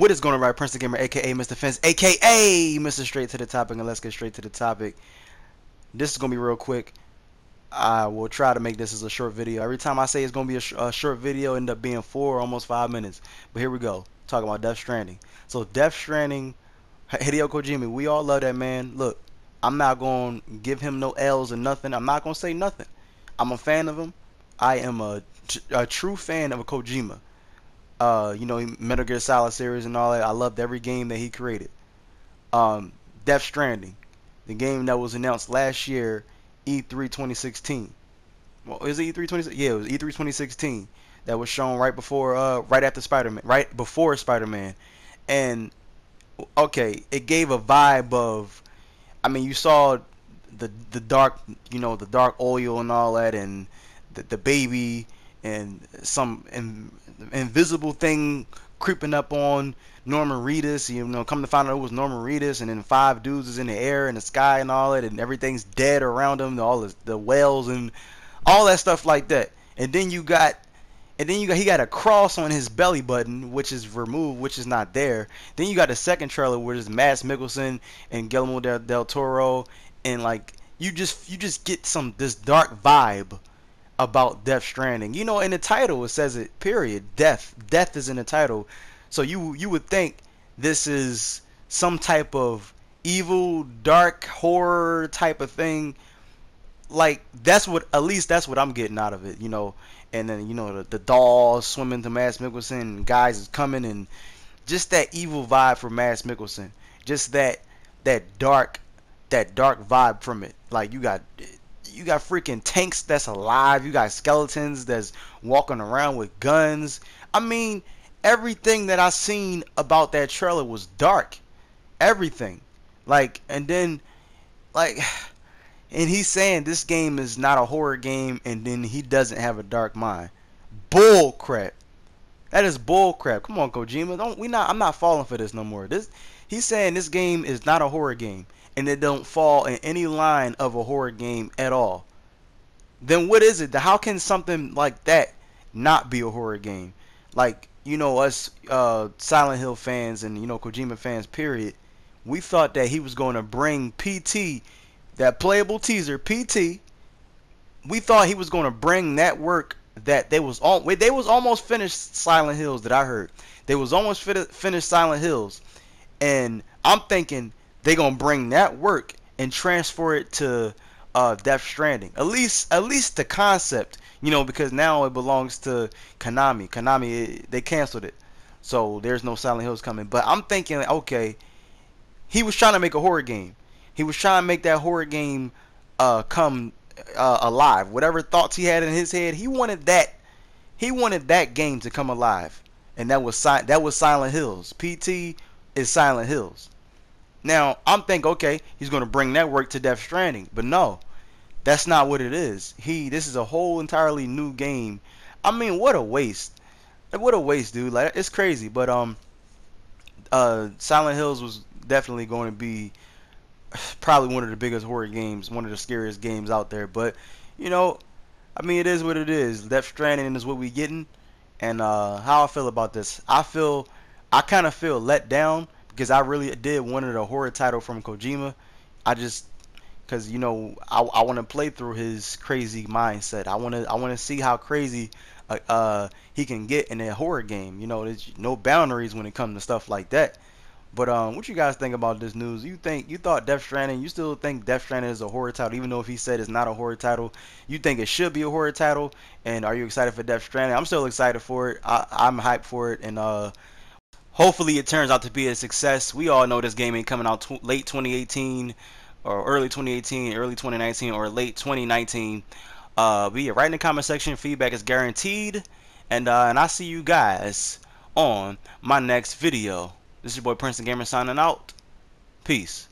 What is going on, right? Prince the Gamer, aka Mr. Fence, aka Mr. Straight to the Topic, and let's get straight to the topic. This is gonna be real quick. I will try to make this as a short video. Every time I say it's gonna be a, sh a short video, end up being four, almost five minutes. But here we go, talking about Death Stranding. So Death Stranding, Hideo Kojima, we all love that man. Look, I'm not gonna give him no L's or nothing. I'm not gonna say nothing. I'm a fan of him. I am a, a true fan of a Kojima. Uh, you know, Metal Gear Solid series and all that. I loved every game that he created. Um, Death Stranding, the game that was announced last year, E3 2016. Well, is it E3 2016? Yeah, it was E3 2016 that was shown right before, uh, right after Spider-Man, right before Spider-Man, and okay, it gave a vibe of, I mean, you saw the the dark, you know, the dark oil and all that, and the, the baby and some in, invisible thing creeping up on Norman Reedus. You know, come to find out it was Norman Reedus, and then five dudes is in the air and the sky and all that, and everything's dead around them. All the, the whales and all that stuff like that. And then you got, and then you got he got a cross on his belly button, which is removed, which is not there. Then you got the second trailer where there's Mads Mikkelsen and Guillermo del, del Toro, and like you just you just get some this dark vibe about Death Stranding. You know, in the title it says it. Period. Death. Death is in the title. So you you would think this is some type of evil, dark horror type of thing. Like that's what at least that's what I'm getting out of it. You know, and then you know the, the dolls swimming to Mads Mikkelsen, guys is coming, and just that evil vibe for Mads Mikkelsen. Just that that dark that dark vibe from it. Like you got you got freaking tanks that's alive. You got skeletons that's walking around with guns. I mean, everything that I seen about that trailer was dark. Everything. Like, and then, like, and he's saying this game is not a horror game, and then he doesn't have a dark mind. Bull crap. That is bull crap. Come on, Kojima. Don't we not? I'm not falling for this no more. This he's saying this game is not a horror game and it don't fall in any line of a horror game at all, then what is it? How can something like that not be a horror game? Like, you know, us uh, Silent Hill fans and, you know, Kojima fans, period, we thought that he was going to bring PT, that playable teaser, PT, we thought he was going to bring that work that they was all they was almost finished Silent Hills that I heard. They was almost finished Silent Hills, and I'm thinking they gonna bring that work and transfer it to uh, Death Stranding. At least, at least the concept, you know, because now it belongs to Konami. Konami, they canceled it, so there's no Silent Hills coming. But I'm thinking, okay, he was trying to make a horror game. He was trying to make that horror game uh, come uh, alive. Whatever thoughts he had in his head, he wanted that. He wanted that game to come alive, and that was si- that was Silent Hills. PT is Silent Hills. Now, I'm thinking, okay, he's to bring that work to Death Stranding. But no, that's not what it is. He, this is a whole entirely new game. I mean, what a waste. What a waste, dude. Like, it's crazy. But, um, uh, Silent Hills was definitely going to be probably one of the biggest horror games, one of the scariest games out there. But, you know, I mean, it is what it is. Death Stranding is what we getting. And, uh, how I feel about this, I feel, I kind of feel let down because I really did wanted a horror title from Kojima. I just because you know I, I want to play through his crazy mindset. I want to I want to see how crazy uh, uh, he can get in a horror game. You know, there's no boundaries when it comes to stuff like that. But um, what you guys think about this news? You think you thought Death Stranding? You still think Death Stranding is a horror title, even though if he said it's not a horror title, you think it should be a horror title? And are you excited for Death Stranding? I'm still excited for it. I, I'm hyped for it, and uh, hopefully it turns out to be a success. We all know this game ain't coming out tw- late 2018 or early 2018, early 2019, or late 2019. Uh, but yeah, write in the comment section. Feedback is guaranteed. And uh, and I see you guys on my next video. This is your boy Prince and Gamer signing out. Peace.